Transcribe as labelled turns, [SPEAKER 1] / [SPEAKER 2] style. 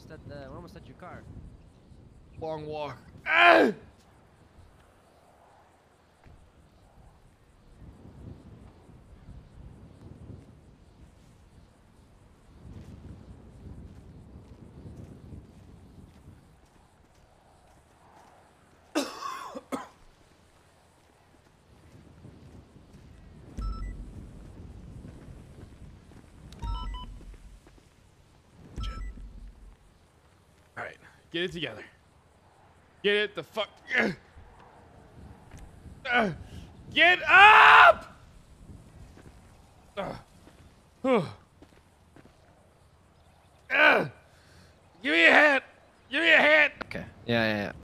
[SPEAKER 1] almost at the, we're almost at your car.
[SPEAKER 2] Long walk. Ah! All right, get it together. Get it the fuck. Get up! Give me a hand. Give me a hand.
[SPEAKER 1] Okay. Yeah, yeah, yeah.